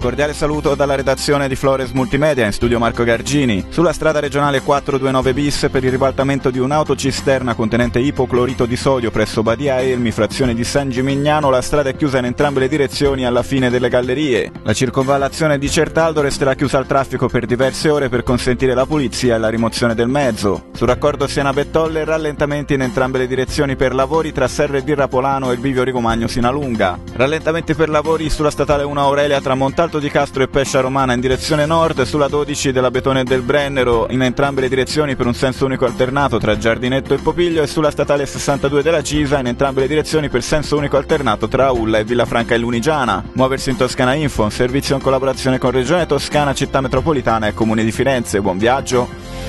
cordiale saluto dalla redazione di Flores Multimedia in studio Marco Gargini. Sulla strada regionale 429 bis per il ribaltamento di un'autocisterna contenente ipoclorito di sodio presso Badia Elmi, frazione di San Gimignano, la strada è chiusa in entrambe le direzioni alla fine delle gallerie. La circonvallazione di Certaldo resterà chiusa al traffico per diverse ore per consentire la pulizia e la rimozione del mezzo. Sul raccordo Siena-Bettolle rallentamenti in entrambe le direzioni per lavori tra Serre di Rapolano e il Bivio Rigomagno Sinalunga. Rallentamenti per lavori sulla statale 1 Aurelia tra Montalto di Castro e Pescia Romana in direzione nord, sulla 12 della Betone del Brennero in entrambe le direzioni per un senso unico alternato tra Giardinetto e Popiglio e sulla statale 62 della Cisa in entrambe le direzioni per senso unico alternato tra Ulla e Villafranca e Lunigiana. Muoversi in Toscana Info, un servizio in collaborazione con Regione Toscana, Città Metropolitana e Comune di Firenze. Buon viaggio!